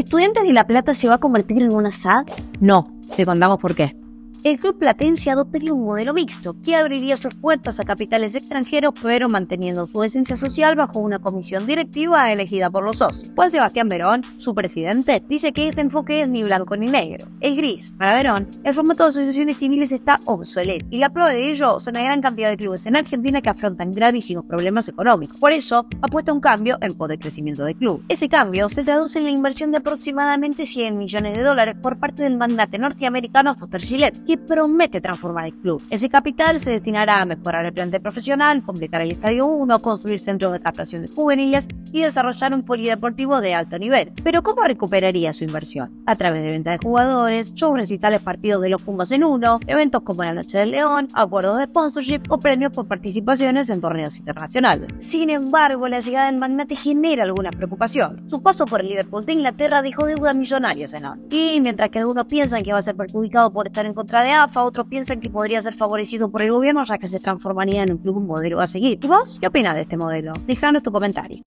¿Estudiantes de La Plata se va a convertir en una SAD? No, te contamos por qué el club platense adoptaría un modelo mixto que abriría sus puertas a capitales extranjeros, pero manteniendo su esencia social bajo una comisión directiva elegida por los socios. Juan Sebastián Verón, su presidente, dice que este enfoque es ni blanco ni negro, es gris. Para Verón, el formato de asociaciones civiles está obsoleto y la prueba de ello son la gran cantidad de clubes en Argentina que afrontan gravísimos problemas económicos. Por eso, apuesta un cambio en poder crecimiento del club. Ese cambio se traduce en la inversión de aproximadamente 100 millones de dólares por parte del magnate norteamericano Foster Gillette que promete transformar el club. Ese capital se destinará a mejorar el plantel profesional, completar el Estadio 1, construir centros de captación de juveniles y desarrollar un polideportivo de alto nivel. Pero ¿cómo recuperaría su inversión? A través de venta de jugadores, shows recitales partidos de los Pumas en uno, eventos como la Noche del León, acuerdos de sponsorship o premios por participaciones en torneos internacionales. Sin embargo, la llegada del magnate genera alguna preocupación. Su paso por el Liverpool de Inglaterra dejó deudas millonarias en ON. Y mientras que algunos piensan que va a ser perjudicado por estar en contra de AFA, otros piensan que podría ser favorecido por el gobierno ya que se transformaría en un club modelo a seguir. ¿Y vos? ¿Qué opinas de este modelo? Déjanos tu comentario.